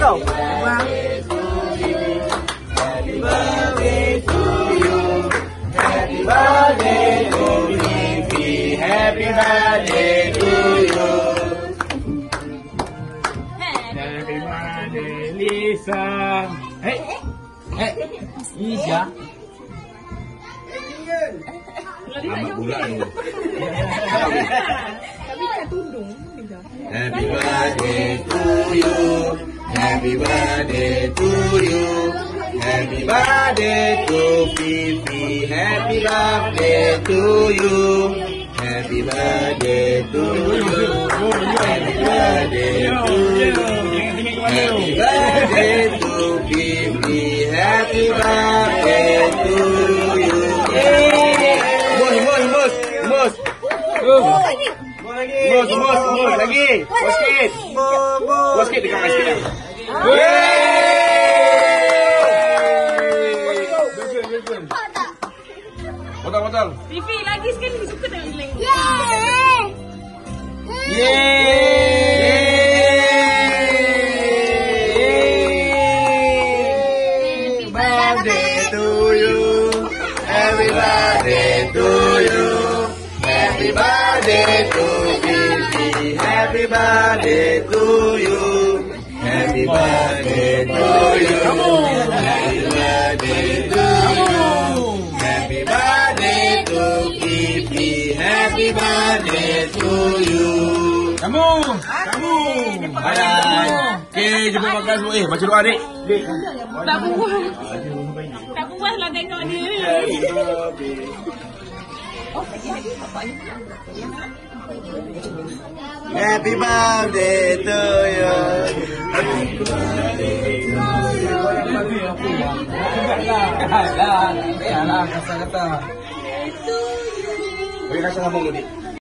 kau. Happy birthday to you. Happy birthday to Fifi. Happy birthday to you. Happy birthday Lisa. Hey. Hey. Lisa. Amat pula ni. Happy birthday to you. Happy birthday to you. Happy birthday to Fifi. Happy birthday to you. Happy birthday to you. Happy birthday to you. Happy birthday to Fifi. Happy birthday to you. Mus, mus, mus, mus. Mus, mus, mus lagi. Sikit. Mus sikit dekat sikit dah. Botol, botol. Fifi lagi sekali suka tak gila. Yay! Birthday to you. Happy birthday to you. Happy birthday to. Happy birthday to you. Kamu, kamu. Bye. Okay, jumpa makan semua. Eh, baca doa, Dek. Dek. Tak puas. Tak puas lah tengok dia ni. Happy birthday to Bagi kacang abang ni.